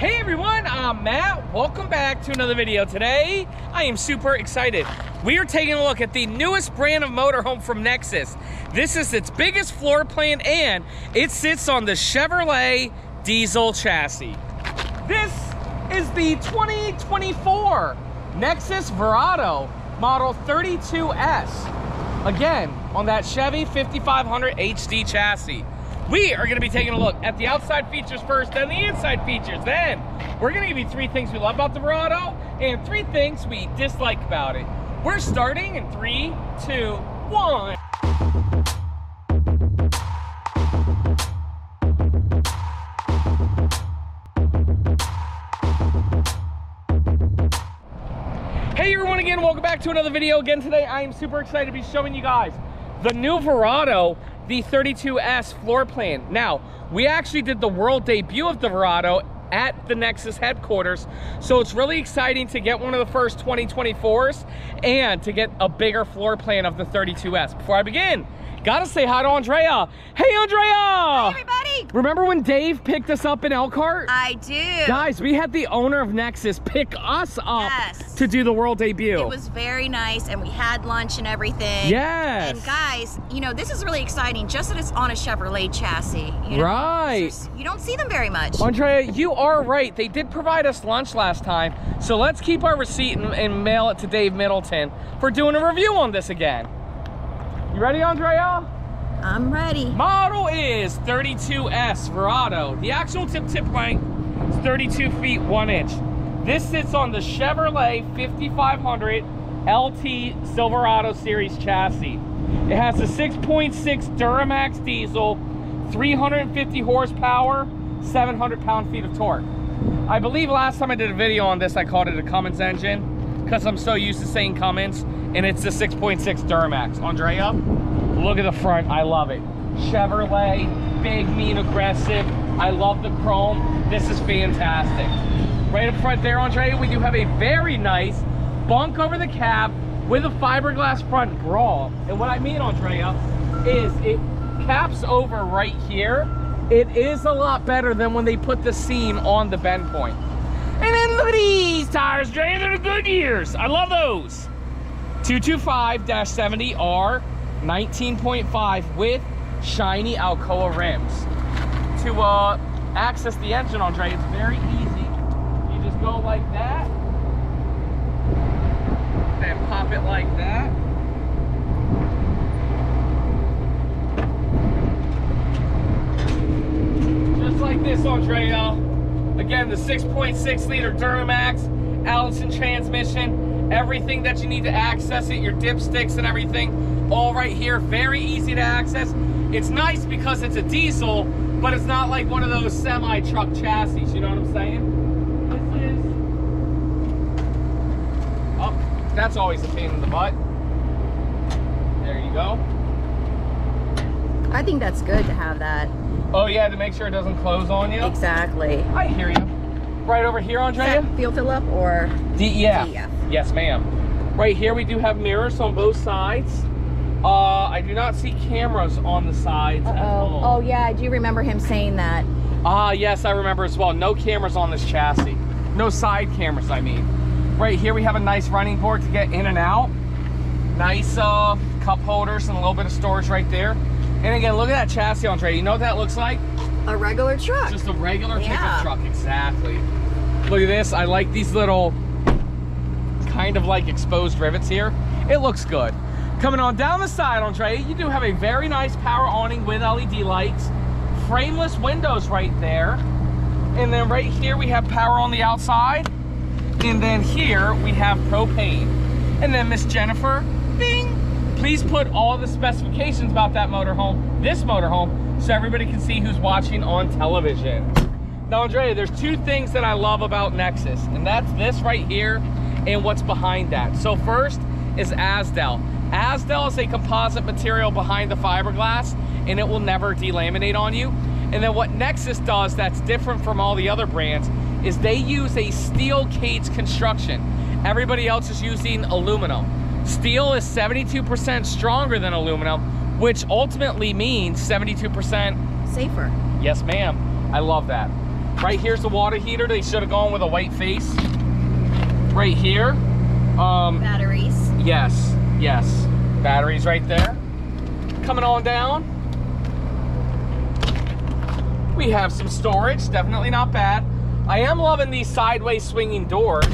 Hey everyone, I'm Matt. Welcome back to another video. Today, I am super excited. We are taking a look at the newest brand of motorhome from Nexus. This is its biggest floor plan and it sits on the Chevrolet diesel chassis. This is the 2024 Nexus Verrado model 32S. Again, on that Chevy 5500 HD chassis. We are gonna be taking a look at the outside features first, then the inside features. Then we're gonna give you three things we love about the Verrado and three things we dislike about it. We're starting in three, two, one. Hey everyone again, welcome back to another video. Again today, I am super excited to be showing you guys the new Verrado, the 32S floor plan. Now, we actually did the world debut of the Verrado at the Nexus headquarters. So it's really exciting to get one of the first 2024s and to get a bigger floor plan of the 32S. Before I begin, Gotta say hi to Andrea. Hey, Andrea! Hi, everybody! Remember when Dave picked us up in Elkhart? I do. Guys, we had the owner of Nexus pick us up Yes. to do the world debut. It was very nice, and we had lunch and everything. Yes. And guys, you know, this is really exciting, just that it's on a Chevrolet chassis. You know? Right. Just- you don't see them very much. Andrea, you are right. They did provide us lunch last time, so let's keep our receipt and, and mail it to Dave Middleton for doing a review on this again. You ready, Andrea? I'm ready. Model is 32S Verrado. The actual tip tip length is 32 feet 1 inch. This sits on the Chevrolet 5500 LT Silverado Series chassis. It has a 6.6 Duramax diesel, 350 horsepower, 700 pound-feet of torque. I believe last time I did a video on this, I called it a Cummins engine because I'm so used to saying Cummins, and it's the 6.6 Duramax. Andrea? Look at the front, I love it. Chevrolet, big, mean, aggressive. I love the chrome. This is fantastic. Right up front there, Andrea, we do have a very nice bunk over the cab with a fiberglass front brawl. And what I mean, Andrea, is it caps over right here. It is a lot better than when they put the seam on the bend point. And then look at these tires, Dre. They're the Goodyears. I love those. 225-70R 19.5 with shiny Alcoa rims. To uh, access the engine, Andre, it's very easy. You just go like that, then pop it like that. Just like this, Andrea. Again, the 6.6 liter Duramax, Allison transmission, everything that you need to access it, your dipsticks and everything, all right here, very easy to access. It's nice because it's a diesel, but it's not like one of those semi-truck chassis, you know what I'm saying? This is, oh, that's always a pain in the butt. There you go. I think that's good to have that. Oh yeah, to make sure it doesn't close on you. Exactly. I hear you. Right over here, Andrea. fuel fill up or DEF. DEF. Yes, ma'am. Right here, we do have mirrors on both sides. Uh, I do not see cameras on the sides at oh all. oh yeah, I do remember him saying that. Ah, yes, I remember as well. No cameras on this chassis. No side cameras, I mean. Right here, we have a nice running board to get in and out. Nice uh, cup holders and a little bit of storage right there. And again, look at that chassis, Andre. You know what that looks like? A regular truck. Just a regular pickup truck, exactly. Look at this. I like these little kind of like exposed rivets here. It looks good. Coming on down the side, Andre, you do have a very nice power awning with LED lights. Frameless windows right there. And then right here we have power on the outside. And then here we have propane. And then Miss Jennifer, bing, please put all the specifications about that motorhome, this motorhome, so everybody can see who's watching on television. Now, Andrea, there's two things that I love about Nexus, and that's this right here and what's behind that. So first is Azdel. Azdel is a composite material behind the fiberglass, and it will never delaminate on you. And then what Nexus does that's different from all the other brands is they use a steel cage construction. Everybody else is using aluminum. Steel is 72% stronger than aluminum, which ultimately means 72% Safer. Yes, ma'am. I love that. Right here's the water heater. They should have gone with a white face. Right here. Um, Batteries. yes, yes. Batteries right there. Coming on down. We have some storage, definitely not bad. I am loving these sideways swinging doors.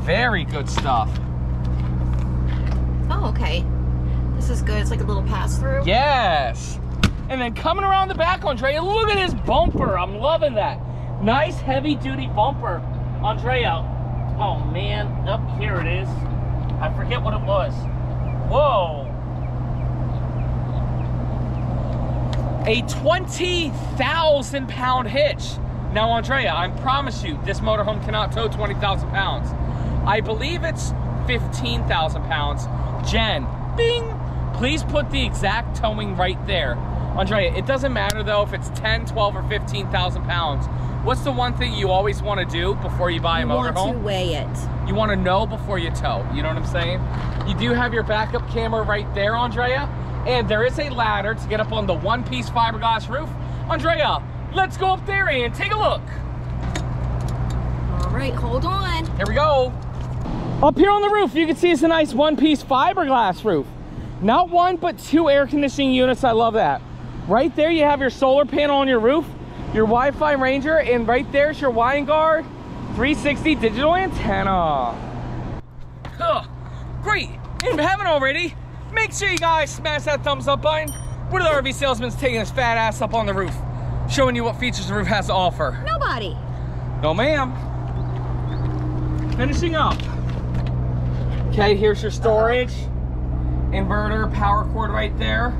Very good stuff. Oh, okay. This is good. It's like a little pass through. Yes. And then coming around the back, Andrea, look at this bumper. I'm loving that. Nice heavy duty bumper. Andrea, oh man, up here it is. I forget what it was. Whoa. A 20,000 pound hitch. Now, Andrea, I promise you, this motorhome cannot tow 20,000 pounds. I believe it's 15,000 pounds. Jen, bing, please put the exact towing right there. Andrea, it doesn't matter though if it's 10, 12, or 15,000 pounds. What's the one thing you always want to do before you buy a You want to motorhome? weigh it. You want to know before you tow. You know what I'm saying? You do have your backup camera right there, Andrea. And there is a ladder to get up on the one-piece fiberglass roof. Andrea, let's go up there and take a look. All right, hold on. Here we go. Up here on the roof, you can see it's a nice one-piece fiberglass roof. Not one, but two air conditioning units. I love that. Right there, you have your solar panel on your roof, your Wi-Fi Ranger, and right there's your Winegard 360 digital antenna. Ugh, great. If you haven't already, make sure you guys smash that thumbs up button. What are the RV salesman's taking his fat ass up on the roof, showing you what features the roof has to offer? Nobody. No, ma'am. Finishing up. Okay, here's your storage. Inverter, power cord right there.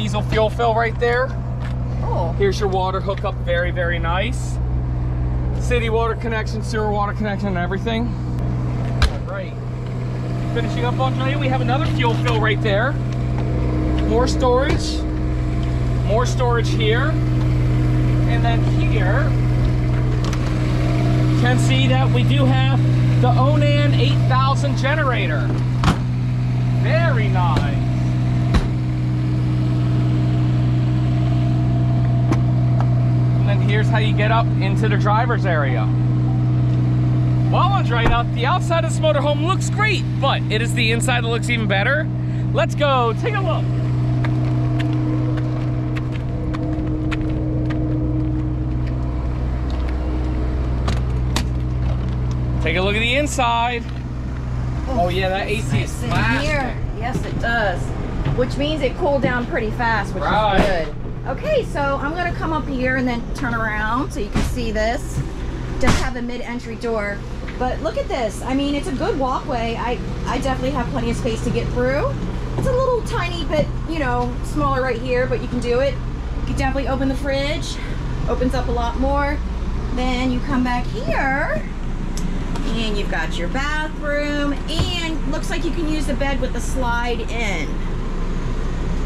Diesel fuel fill right there. Oh. Here's your water hookup, very, very nice. City water connection, sewer water connection, and everything. All right. Finishing up on tonight, we have another fuel fill right there. More storage. More storage here. And then here, you can see that we do have the Onan 8000 generator. Very nice. And then here's how you get up into the driver's area. Well, up, the outside of this motorhome looks great, but it is the inside that looks even better. Let's go take a look. Take a look at the inside. Oh yeah, that AC is Nice here. Yes, it does. Which means it cooled down pretty fast, which Right. is good. Okay, so I'm gonna come up here and then turn around so you can see this. Does have a mid-entry door, but look at this. I mean, it's a good walkway. I I definitely have plenty of space to get through. It's a little tiny bit, you know, smaller right here, but you can do it. You can definitely open the fridge. Opens up a lot more. Then you come back here and you've got your bathroom and looks like you can use the bed with the slide in.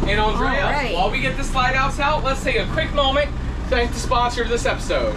And Andrea, All right. while we get the slide outs out, let's take a quick moment to thank the sponsor of this episode.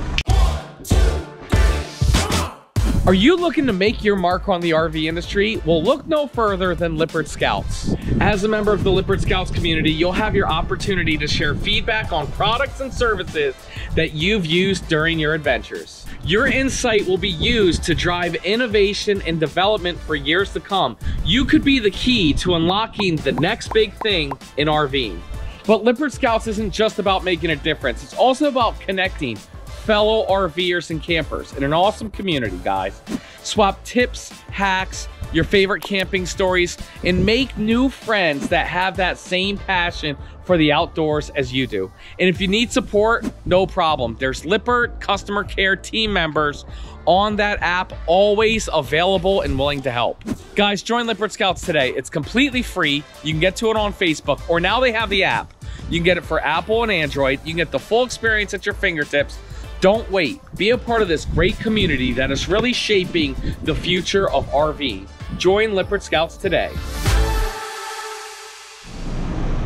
Are you looking to make your mark on the RV industry? Well, look no further than Lippert Scouts. As a member of the Lippert Scouts community, you'll have your opportunity to share feedback on products and services that you've used during your adventures. Your insight will be used to drive innovation and development for years to come. You could be the key to unlocking the next big thing in RVing. But Lippert Scouts isn't just about making a difference, it's also about connecting fellow RVers and campers in an awesome community, guys. Swap tips, hacks, your favorite camping stories, and make new friends that have that same passion for the outdoors as you do. And if you need support, no problem. There's Lippert customer care team members on that app, always available and willing to help. Guys, join Lippert Scouts today. It's completely free. You can get to it on Facebook, or now they have the app. You can get it for Apple and Android. You can get the full experience at your fingertips. Don't wait. Be a part of this great community that is really shaping the future of RV. Join Lippert Scouts today.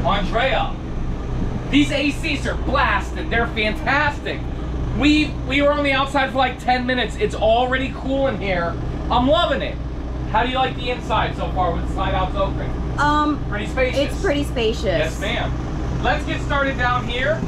Andrea, these ACs are blasted. They're fantastic. We we were on the outside for like 10 minutes. It's already cool in here. I'm loving it. How do you like the inside so far with the slide outs open? Um, Pretty spacious. it's pretty spacious. Yes, ma'am. Let's get started down here.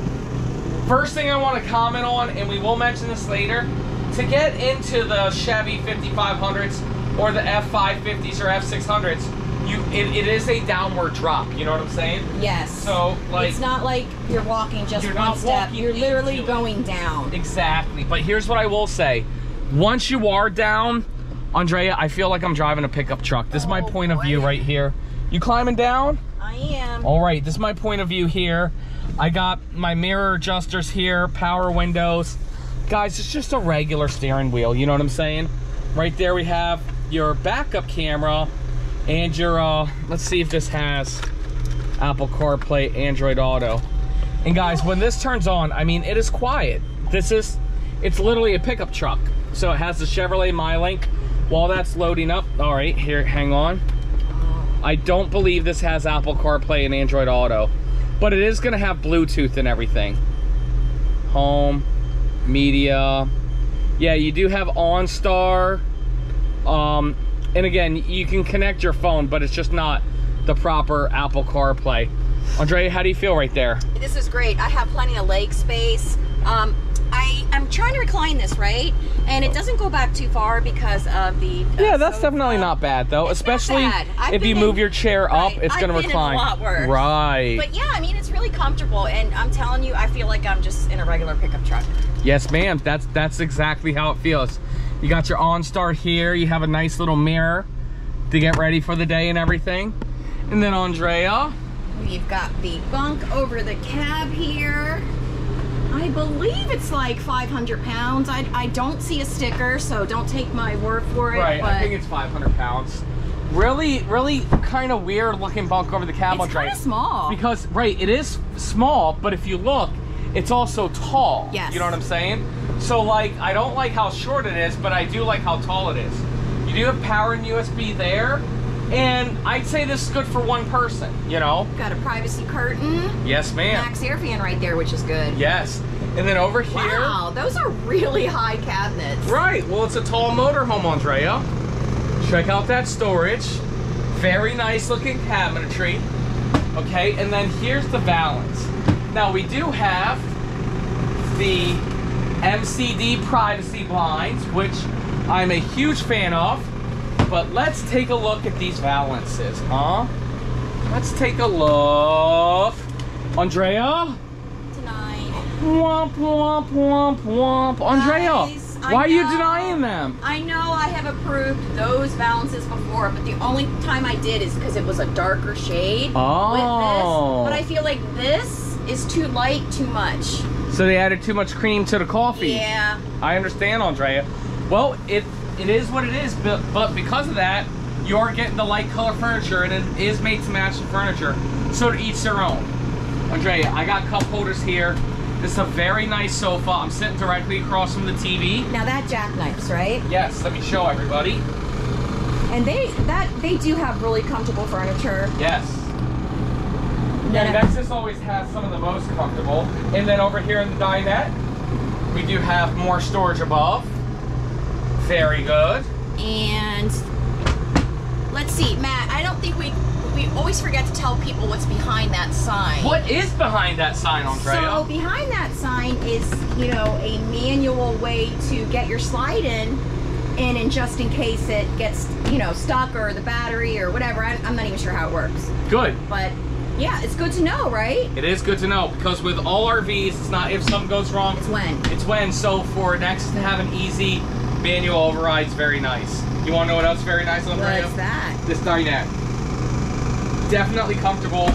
First thing I want to comment on, and we will mention this later, to get into the Chevy 5500s or the F550s or F600s, you it, it is a downward drop. You know what I'm saying? Yes. So like it's not like you're walking just You're one step. You're literally into it. going down. exactly. But here's what I will say: once you are down, Andrea, I feel like I'm driving a pickup truck. This is my Oh, point of view right here. You climbing down? I am. All right, this is my point of view here. I got my mirror adjusters here, power windows. Guys, it's just a regular steering wheel, you know what I'm saying? Right there we have your backup camera and your, uh, let's see if this has Apple CarPlay, Android Auto. And guys, when this turns on, I mean, it is quiet. This is, it's literally a pickup truck. So it has the Chevrolet MyLink. While that's loading up, all right, here, hang on. I don't believe this has Apple CarPlay and Android Auto, but it is to have Bluetooth and everything. Home, media. Yeah, you do have OnStar. Um, and again, you can connect your phone, but it's just not the proper Apple CarPlay. Andrea, how do you feel right there? This is great. I have plenty of leg space. Um, I'm trying to recline this right, and it doesn't go back too far because of the. uh, Yeah, that's sofa. definitely not bad though, It's especially bad. If you been move your chair up, right, it's going to in recline. lot worse. Right. But yeah, I mean it's really comfortable, and I'm telling you, I feel like I'm just in a regular pickup truck. Yes, ma'am. That's that's exactly how it feels. You got your OnStar here. You have a nice little mirror to get ready for the day and everything. And then Andrea, We've got the bunk over the cab here. I believe it's like 500 pounds. I, I don't see a sticker, so don't take my word for it. right? I think it's 500 pounds. Really, really kind of weird looking bunk over the cab, it's kind of small. Because right, it is small, but if you look, it's also tall. Yes. You know what I'm saying? So like, I don't like how short it is, but I do like how tall it is. You do have power and USB there, and I'd say this is good for one person. You know? got a privacy curtain. Yes, ma'am. Max air fan right there, which is good. Yes. And then over here. Wow, those are really high cabinets. Right. Well, it's a tall motorhome, Andrea. Check out that storage. Very nice looking cabinetry. Okay, and then here's the valance. Now we do have the MCD privacy blinds, which I'm a huge fan of. But let's take a look at these valances, huh? Let's take a look. Andrea? Womp womp womp womp. Andrea, why are you denying them? I know I have approved those valances before, but the only time I did is because it was a darker shade Oh. with this. Oh. But I feel like this is too light, too much. So they added too much cream to the coffee. Yeah. I understand, Andrea. Well, it it is what it is, but, but because of that, you're getting the light color furniture, and it is made to match the furniture. So to each their own. Andrea, I got cup holders here. This is a very nice sofa. I'm sitting directly across from the TV. Now that jackknifes, right? Yes, let me show everybody. And they that they do have really comfortable furniture. Yes. Yeah, Nexus always has some of the most comfortable. And then over here in the dinette, we do have more storage above. Very good. And let's see, Matt. I don't think we we always forget to tell people what's behind that sign. What is behind that sign, Andrea? So behind that sign is, you know, a manual way to get your slide in, and in just in case it gets, you know, stuck or the battery or whatever. I, I'm not even sure how it works, Good. but yeah, it's good to know, right? It is good to know because with all RVs, it's not if something goes wrong, It's when. it's when. So for Nexus have an easy manual override is very nice. You want to know what else is very nice, Andrea? What's that? This dinette. Definitely comfortable.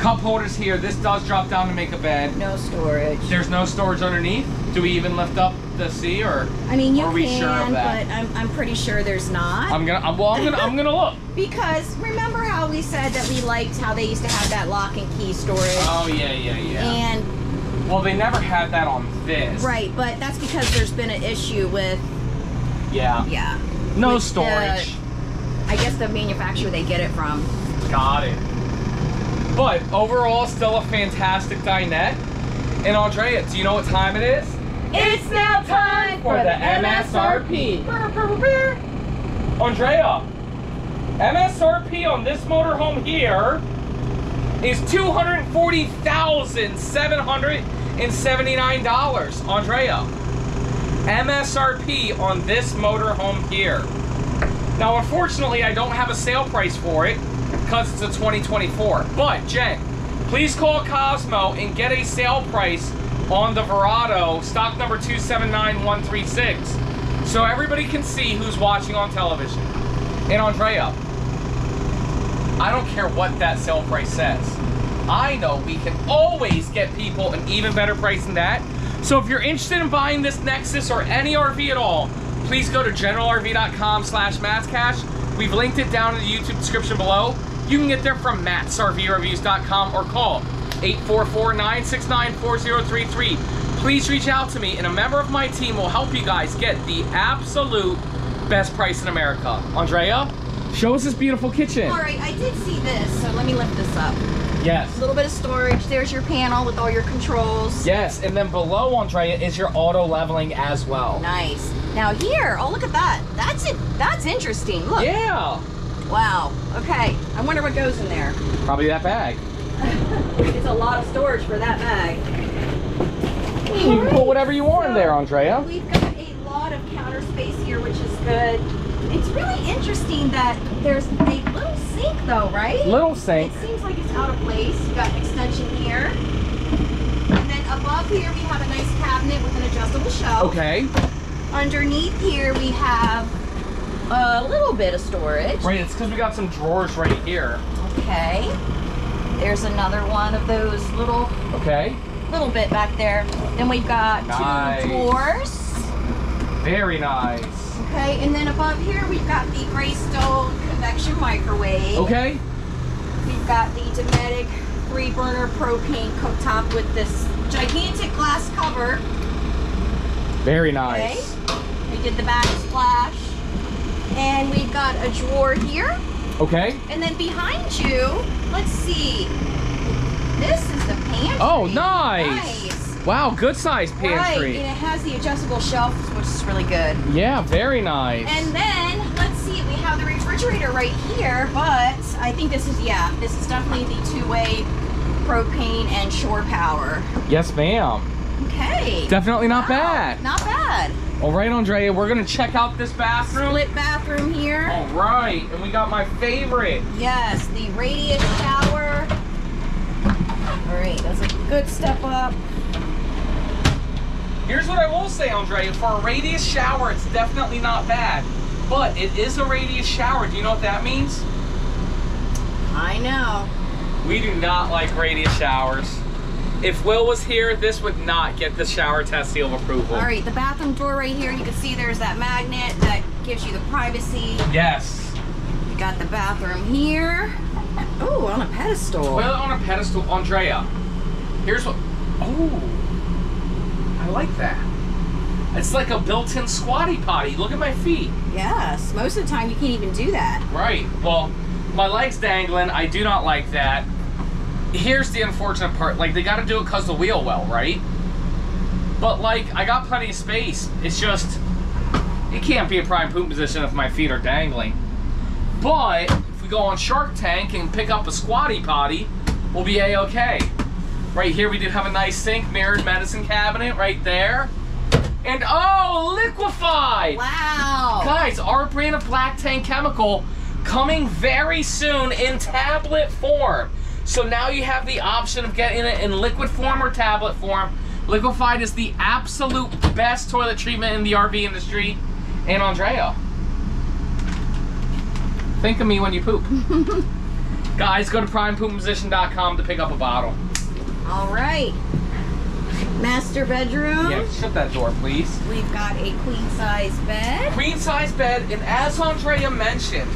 Cup holders here. This does drop down to make a bed. No storage. There's no storage underneath. Do we even lift up the C or? I mean, you Are we can, sure of that? but I'm, I'm pretty sure there's not. I'm gonna. I'm, well, I'm gonna. I'm gonna look. because remember how we said that we liked how they used to have that lock and key storage? Oh yeah, yeah, yeah. And well, they never had that on this. right, but that's because there's been an issue with Yeah. yeah. No with the- storage. I guess the manufacturer they get it from. Got it. But overall, still a fantastic dinette. And Andrea, do you know what time it is? It's now time for the MSRP. Andrea, MSRP on this motorhome here is $240,779. Andrea, MSRP on this motorhome here. Now, unfortunately, I don't have a sale price for it because it's a 2024. But, Jen, please call Cosmo and get a sale price on the Verrado, stock number 279136, so everybody can see who's watching on television. And Andrea, I don't care what that sale price says. I know we can always get people an even better price than that. So if you're interested in buying this Nexus or any RV at all, please go to generalrv.com slash matscash. We've linked it down in the YouTube description below. You can get there from mattsrvreviews.com or call 844-969-4033. Please reach out to me and a member of my team will help you guys get the absolute best price in America. Andrea, show us this beautiful kitchen. All right, I did see this, so let me lift this up. Yes. A little bit of storage. There's your panel with all your controls. Yes, and then below Andrea is your auto leveling as well. Nice. Now here, oh look at that. That's it. That's interesting. Look. Yeah. Wow. Okay. I wonder what goes in there. Probably that bag. It's a lot of storage for that bag. You can put whatever you want in there, Andrea. We've got a lot of counter space here, which is good. It's really interesting that there's a little sink though, right? Little sink. It seems like it's out of place. You got an extension here. And then above here we have a nice cabinet with an adjustable shelf. Okay. Underneath here we have a little bit of storage. Right, it's because we got some drawers right here. Okay. There's another one of those little Okay. little bit back there. Then we've got Nice. two drawers. Very nice. Okay, and then above here we've got the Greystone convection microwave. Okay. We've got the Dometic three burner propane cooktop with this gigantic glass cover. Very nice. Okay. We did the backsplash. And we've got a drawer here. Okay. And then behind you, let's see. This is the pantry. Oh, nice. Nice. Wow, good size pantry. Right, and it has the adjustable shelf, which is really good. Yeah, very nice. And then, let's see, we have the refrigerator right here, but I think this is, yeah, this is definitely the two-way propane and shore power. yes, ma'am. Okay. Definitely not Wow, bad. Not bad. All right, Andrea, we're gonna check out this bathroom. Split bathroom here. All right, and we got my favorite. Yes, the radius shower. All right, that's a good step up. Here's what I will say, Andrea. For a radius shower, it's definitely not bad. But it is a radius shower. Do you know what that means? I know. We do not like radius showers. If Will was here, this would not get the shower test seal of approval. All right, the bathroom door right here, you can see there's that magnet that gives you the privacy. Yes. You got the bathroom here. Oh, on a pedestal. Toilet on a pedestal, Andrea. Here's what. Oh, I like that. It's like a built-in squatty potty. Look at my feet. Yes, most of the time you can't even do that. Right. Well, my legs dangling. I do not like that. Here's the unfortunate part. Like, they got to do it because the wheel well, right? But, like, I got plenty of space. It's just, it can't be a prime poop position if my feet are dangling. But, if we go on Shark Tank and pick up a squatty potty, we'll be A-okay. Right here, we do have a nice sink, mirrored medicine cabinet right there. And, oh, Liquified! Wow. Guys, our brand of Black Tank Chemical coming very soon in tablet form. So now you have the option of getting it in liquid form or tablet form. Liquified is the absolute best toilet treatment in the RV industry. And Andrea, think of me when you poop. Guys, go to primepoopposition.com to pick up a bottle. All right. Master bedroom. Yeah, shut that door, please. We've got a queen size bed. queen size bed, and as Andrea mentioned,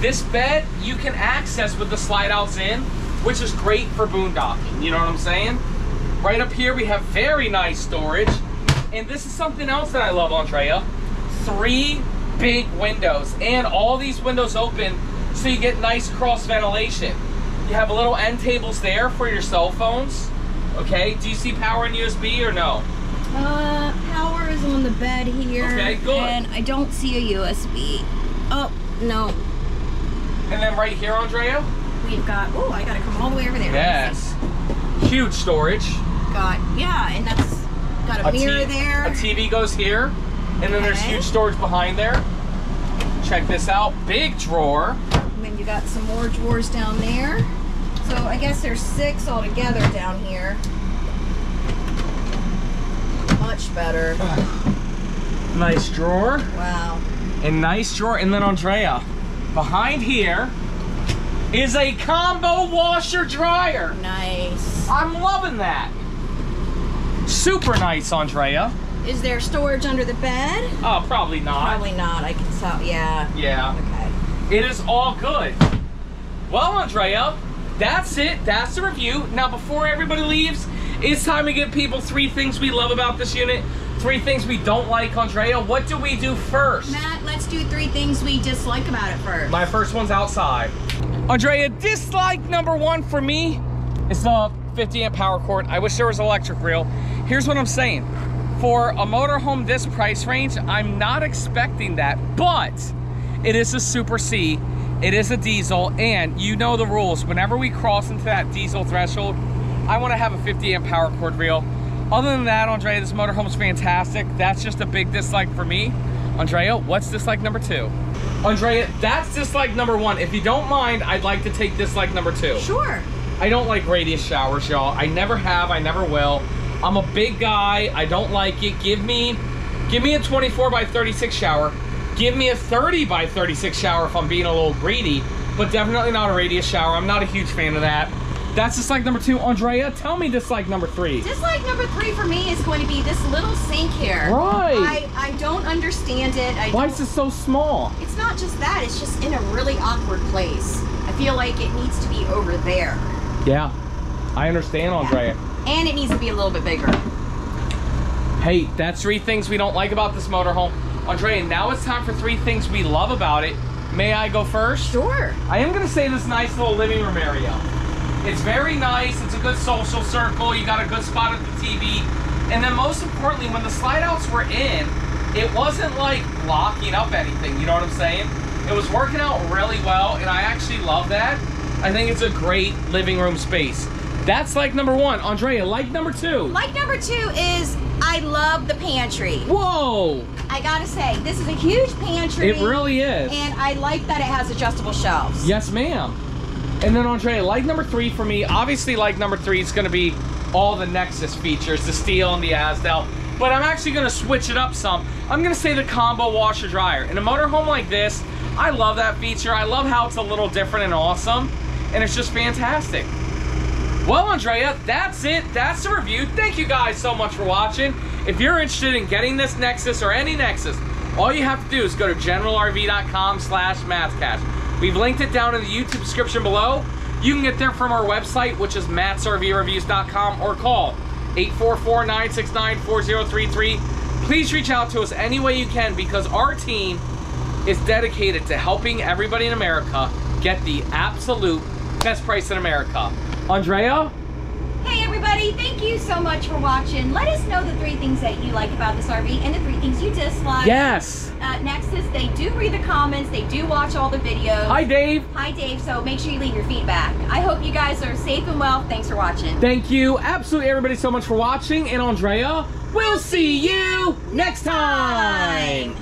this bed you can access with the slide outs in, which is great for boondocking. You know what I'm saying? Right up here we have very nice storage, and this is something else that I love, Andrea. Three big windows, and all these windows open so you get nice cross ventilation. You have a little end tables there for your cell phones. Okay, do you see power and USB or no? Uh, power is on the bed here. Okay, good. And I don't see a USB. Oh, no. And then right here, Andrea, we've got, oh, I gotta come all the way over there. Yes. Huge storage. Got, yeah, and that's got a, A mirror there. A TV goes here, and then there's huge storage behind there. Check this out. Big drawer. And then you got some more drawers down there. So I guess there's six altogether down here. Much better. Nice drawer. Wow. And nice drawer. And then Andrea, behind here is a combo washer dryer. Nice. I'm loving that. Super nice, Andrea. Is there storage under the bed? Oh, probably not. Probably not. I can tell. Yeah. Yeah. Okay. It is all good. Well, Andrea, that's it. That's the review. Now, before everybody leaves, it's time to give people three things we love about this unit, three things we don't like, Andrea. What do we do first? Matt, let's do three things we dislike about it first. My first one's outside. Andrea, dislike number one for me is the 50 amp power cord. I wish there was electric reel. Here's what I'm saying. For a motorhome this price range, I'm not expecting that, but it is a Super C, it is a diesel, and you know the rules. Whenever we cross into that diesel threshold, I want to have a 50 amp power cord reel. Other than that, Andrea, this motorhome's fantastic. That's just a big dislike for me. Andrea, what's dislike number two? Andrea, that's dislike number one. If you don't mind, I'd like to take dislike number two. Sure. I don't like radius showers, y'all. I never have, I never will. I'm a big guy, I don't like it. Give me, give me a 24 by 36 shower. Give me a 30 by 36 shower if I'm being a little greedy, but definitely not a radius shower. I'm not a huge fan of that. That's dislike number two. Andrea, tell me dislike number three. Dislike number three for me is going to be this little sink here. Right. I, I don't understand it. I Why is this so small? It's not just that, it's just in a really awkward place. I feel like it needs to be over there. Yeah, I understand, Andrea. And it needs to be a little bit bigger. Hey, that's three things we don't like about this motorhome. Andrea, now it's time for three things we love about it. May I go first? Sure. I am gonna say this nice little living room area. It's very nice, it's a good social circle, you got a good spot at the TV. And then most importantly, when the slide outs were in, it wasn't like locking up anything, you know what I'm saying? It was working out really well, and I actually love that. I think it's a great living room space. That's like number one. Andrea, like number two. Like number two is I love the pantry. Whoa! I gotta say, this is a huge pantry. It really is. And I like that it has adjustable shelves. Yes, ma'am. And then Andrea, like number three for me, obviously like number three is gonna be all the Nexus features, the steel and the Azdel. But I'm actually gonna switch it up some. I'm gonna say the combo washer dryer. In a motorhome like this, I love that feature. I love how it's a little different and awesome. And it's just fantastic. Well, Andrea, that's it. That's the review. Thank you guys so much for watching. If you're interested in getting this Nexus or any Nexus, all you have to do is go to generalrv.com slash mathcash. We've linked it down in the YouTube description below. You can get there from our website, which is mattsrvreviews.com, or call 844-969-4033. Please reach out to us any way you can because our team is dedicated to helping everybody in America get the absolute best price in America. Andrea? Everybody, thank you so much for watching. Let us know the three things that you like about this RV and the three things you dislike. Yes. Uh, Nexus, they do read the comments, they do watch all the videos. Hi, Dave. Hi Dave, so make sure you leave your feedback. I hope you guys are safe and well. Thanks for watching. Thank you, absolutely everybody, so much for watching. And Andrea, we'll see you next time.